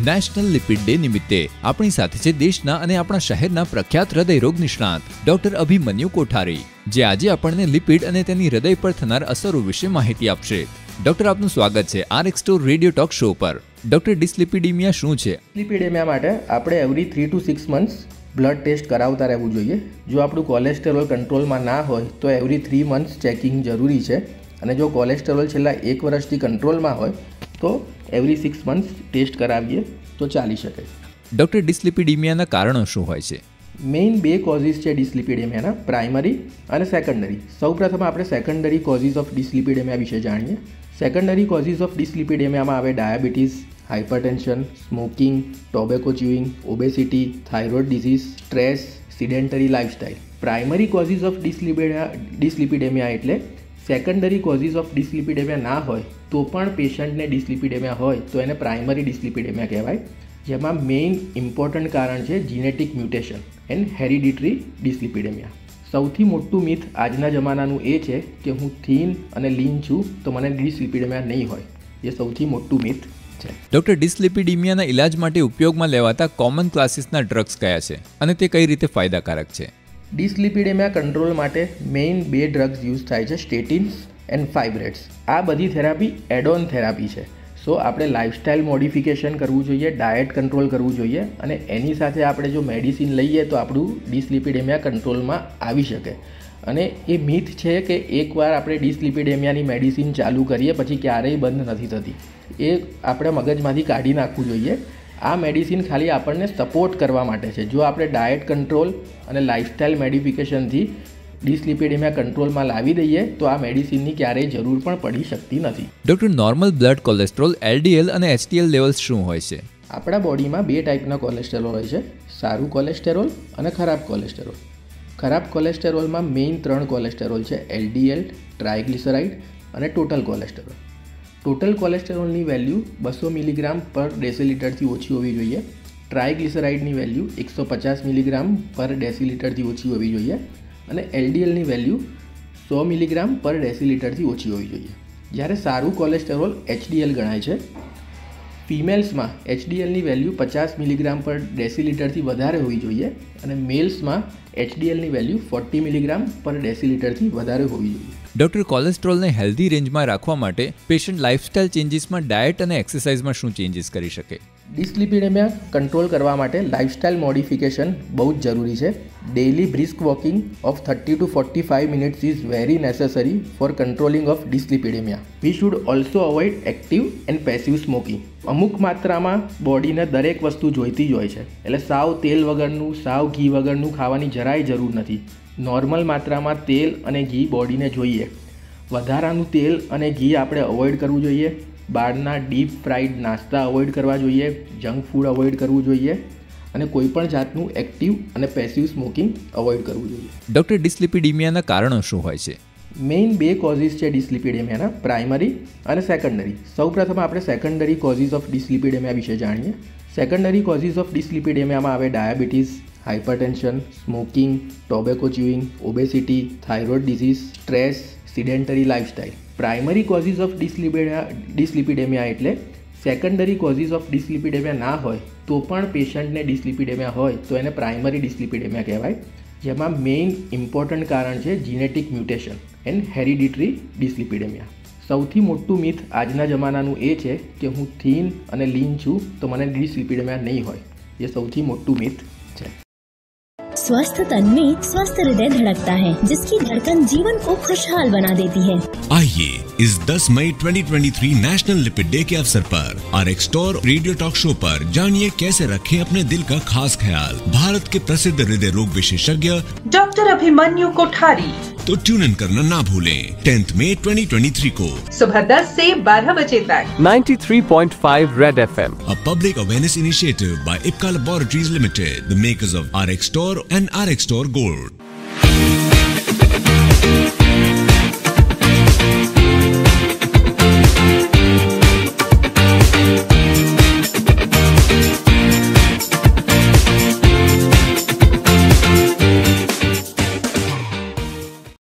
National lipid day નિમિત્તે આપણી સાથે છે દેશના અને આપણા શહેરના પ્રખ્યાત હૃદયરોગ નિષ્ણાત, ડોક્ટર અભિમન્યુ કોઠારી, જે આજે આપણને લિપિડ અને તેની હૃદય પર થનાર અસરો વિશે માહિતી આપશે. ડોક્ટર, આપનું સ્વાગત છે R X radio talk show પર. ડોક્ટર, ડિસલિપિડેમિયા શું છે? લિપિડેમિયા માટે આપણે every three to six months blood test કરાવતા રહેવું જોઈએ. જો આપણું કોલેસ્ટેરોલ કંટ્રોલમાં ના હોય, તો એવરી થ્રી મંથ્સ ચેકિંગ જરૂરી છે. અને જો કોલેસ્ટેરોલ છેલ્લા એક વર્ષથી કંટ્રોલમાં હોય તો એવરી સિક્સ મંથ્સ ટેસ્ટ કરાવીએ તો ચાલી શકે ડૉક્ટર ડિસ્લિપિડીમિયાના કારણો શું હોય છે? મેઇન બે કોઝિસ છે ડિસ્લિપિડેમિયાના પ્રાઇમરી અને સેકન્ડરી સૌપ્રથમ આપણે સેકન્ડરી કોઝિસ ઓફ ડિસ્લિપિડેમિયા વિશે જાણીએ. સેકન્ડરી કોઝિસ ઓફ ડિસ્લિપિડેમિયામાં આવે diabetes hypertension smoking tobacco chewing obesity thyroid disease stress sedentary lifestyle primary causes of dyslipidemia dyslipidemia એટલે સેકન્ડરી કોઝિસ ઓફ ડિસ્લિપિડેમિયા ના હોય, તો પણ પેશન્ટને ડિસ્લિપિડેમિયા હોય, તો એને પ્રાઇમરી ડિસ્લિપિડેમિયા કહેવાય. જેમાં મેઇન ઇમ્પોર્ટન્ટ કારણ છે genetic mutation and hereditary dyslipidemia સૌથી મોટું મિથ આજના જમાનાનું એ છે કે હું થીન અને લીન છું, તો મને ડિસ્લિપિડેમિયા નહીં હોય. એ સૌથી મોટું મિથ છે. ડૉક્ટર ડિસ્લિપિડીમિયાના ઇલાજ માટે ઉપયોગમાં લેવાતા કોમન ક્લાસીસના ડ્રગ્સ કયા છે? અને તે કઈ રીતે ફાયદાકારક છે? ડિસ્લિપિડેમિયા કંટ્રોલ માટે મેઇન બે ડ્રગ્સ યુઝ થાય છે, સ્ટેટિન્સ એન્ડ ફાઇબ્રેટ્સ. આ બધી થેરાપી એડોન થેરાપી છે. સો, આપણે લાઇફસ્ટાઇલ મોડિફિકેશન કરવું જોઈએ, ડાયટ કંટ્રોલ કરવું જોઈએ અને એની સાથે આપણે જો મેડિસિન લઈએ તો આપણું ડિસ્લિપિડેમિયા કંટ્રોલમાં આવી શકે. અને એ મિથ છે કે એકવાર આપણે ડિસ્લિપિડેમિયાની મેડિસિન ચાલુ કરીએ, પછી ક્યારેય બંધ નથી થતી. એ આપણે મગજમાંથી કાઢી નાખવું જોઈએ. આ મેડિસિન ખાલી આપણને સપોર્ટ કરવા માટે છે. જો આપણે ડાયટ કંટ્રોલ અને લાઇફસ્ટાઇલ મેડિફિકેશનથી ડિસ્લિપિડેમિયા કંટ્રોલમાં લાવી દઈએ તો આ મેડિસિનની ક્યારેય જરૂર પણ પડી શકતી નથી. Doctor normal blood cholesterol LDL અને એચટીએલ લેવલ્સ શું હોય છે? આપણા બોડીમાં બે ટાઈપના કોલેસ્ટેરોલ હોય છે. સારું કોલેસ્ટેરોલ અને ખરાબ કોલેસ્ટેરોલ ખરાબ કોલેસ્ટેરોલમાં મેઇન ત્રણ કોલેસ્ટેરોલ છે એલડીએલ ટ્રાયગ્લિસરાઇડ અને ટોટલ કોલેસ્ટેરોલ ટોટલ કોલેસ્ટ્રોલની વેલ્યુ બસો મિલીગ્રામ પર ડેસીલીટરથી ઓછી હોવી જોઈએ. ટ્રાયગ્લિસરાઇડની વેલ્યુ એકસો પચાસ મિલીગ્રામ પર ડેસીલીટરથી ઓછી હોવી જોઈએ અને એલડીએલની વેલ્યુ સો મિલીગ્રામ પર ડેસીલીટરથી ઓછી હોવી જોઈએ. જ્યારે સારું કોલેસ્ટેરોલ એચડીએલ ગણાય છે. ફિમેલ્સમાં એચડીએલની વેલ્યુ પચાસ મિલીગ્રામ પર ડેસીલીટરથી વધારે હોવી જોઈએ અને મેલ્સમાં એચડીએલની વેલ્યુ ફોર્ટી મિલીગ્રામ પર ડેસીલીટરથી વધારે હોવી જોઈએ. ડોક્ટર કોલેસ્ટ્રોલને હેલ્ધી રેન્જમાં રાખવા માટે પેશન્ટ લાઇફસ્ટાઇલ ચેન્જીસમાં ડાયટ અને એક્સરસાઇઝમાં શું ચેન્જીસ કરી શકે? ડિસ્લિપિડેમિયા કંટ્રોલ કરવા માટે લાઇફસ્ટાઇલ મોડિફિકેશન બહુ જ જરૂરી છે. Daily brisk walking of thirty to forty five minutes is very necessary for controlling of dyslipidemia. We should also avoid active and passive smoking. અમુક માત્રામાં બોડીને દરેક વસ્તુ જોઈતી જ હોય છે. એટલે સાવ તેલ વગરનું, સાવ ઘી વગરનું ખાવાની જરાય જરૂર નથી. નોર્મલ માત્રામાં તેલ અને ઘી બોડીને જોઈએ. વધારાનું તેલ અને ઘી આપણે અવોઇડ કરવું જોઈએ. બહારના ડીપ ફ્રાઈડ નાસ્તા અવોઇડ કરવા જોઈએ. જંક ફૂડ અવોઇડ કરવું જોઈએ. અને કોઈપણ જાતનું એક્ટિવ અને પેસિવ સ્મોકિંગ અવોઇડ કરવું જોઈએ. ડૉક્ટર ડિસ્લિપિડીમિયાના કારણો શું હોય છે? મેઇન બે કોઝિસ છે ડિસ્લિપિડેમિયાના પ્રાઇમરી અને સેકન્ડરી. સૌપ્રથમ આપણે સેકન્ડરી કોઝિસ ઓફ ડિસ્લિપિડેમિયા વિશે જાણીએ. સેકન્ડરી કોઝિસ ઓફ ડિસ્લિપિડેમિયામાં આવે diabetes hypertension, smoking, tobacco chewing obesity, thyroid disease stress, sedentary lifestyle. Primary causes of dyslipidemia dyslipidemia એટલે સેકન્ડરી કોઝિસ ઓફ ડિસ્લિપિડેમિયા ના હોય તો પણ પેશન્ટને ડિસ્લિપિડેમિયા હોય તો એને પ્રાઇમરી ડિસ્લિપિડેમિયા કહેવાય, જેમાં મેઇન ઇમ્પોર્ટન્ટ કારણ છે genetic mutation and hereditary dyslipidemia. સૌથી મોટું મિથ આજના જમાનાનું એ છે કે હું થીન અને લીન છું તો મને ડિસ્લિપિડેમિયા નહીં હોય. એ સૌથી મોટું મિથ છે. स्वस्थ तन में स्वस्थ हृदय धड़कता है जिसकी धड़कन जीवन को खुशहाल बना देती है। आइए इस 10 मई 2023 नेशनल लिपिड डे के अवसर पर R X store radio talk show पर जानिए कैसे रखें अपने दिल का खास ख्याल। भारत के प्रसिद्ध हृदय रोग विशेषज्ञ डॉक्टर अभिमन्यु कोठारी। तो ट्यून इन करना ना भूलें टेंथ मई 2023 को सुबह 10 से 12 बजे तक 93.5 Red FM. a public awareness initiative by Ipca Laboratories Limited, the makers of RX Store and RX Store Gold.